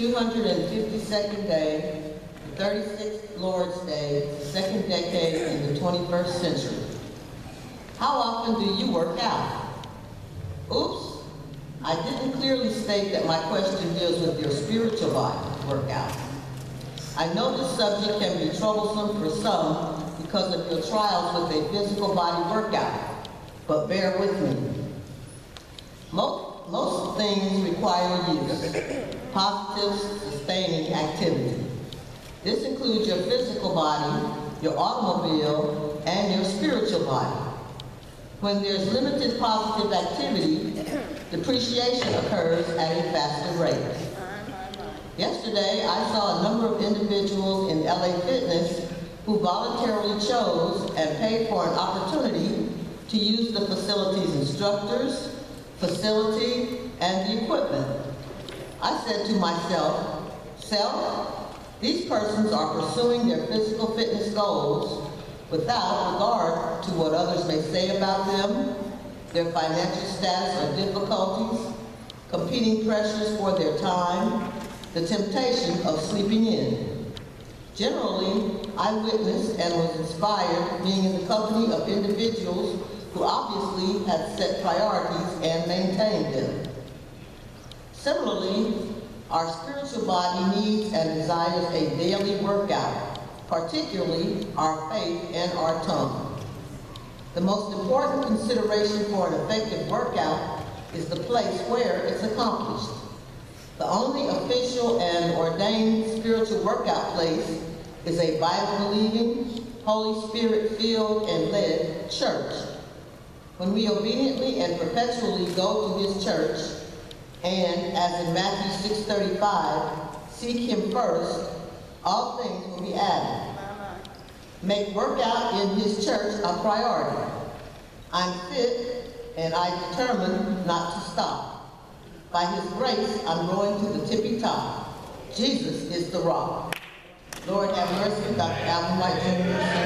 252nd day, the 36th Lord's Day, the second decade in the 21st century. How often do you work out? Oops, I didn't clearly state that my question deals with your spiritual body workout. I know this subject can be troublesome for some because of your trials with a physical body workout, but bear with me. Most, most things require use, positive, sustaining activity. This includes your physical body, your automobile, and your spiritual body. When there's limited positive activity, depreciation occurs at a faster rate. Yesterday, I saw a number of individuals in LA Fitness who voluntarily chose and paid for an opportunity to use the facility's instructors, facility, and the equipment. I said to myself, self, these persons are pursuing their physical fitness goals without regard to what others may say about them, their financial status or difficulties, competing pressures for their time, the temptation of sleeping in. Generally, I witnessed and was inspired being in the company of individuals who obviously had set priorities and maintained them. Similarly, our spiritual body needs and desires a daily workout, particularly our faith and our tongue. The most important consideration for an effective workout is the place where it's accomplished. The only official and ordained spiritual workout place is a Bible-believing, Holy Spirit-filled and led church. When we obediently and perpetually go to his church, and as in Matthew 6.35, seek him first, all things will be added. Make workout in his church a priority. I'm fit and I determine not to stop. By his grace, I'm growing to the tippy top. Jesus is the rock. Lord have mercy, Dr. Alvin White Jr..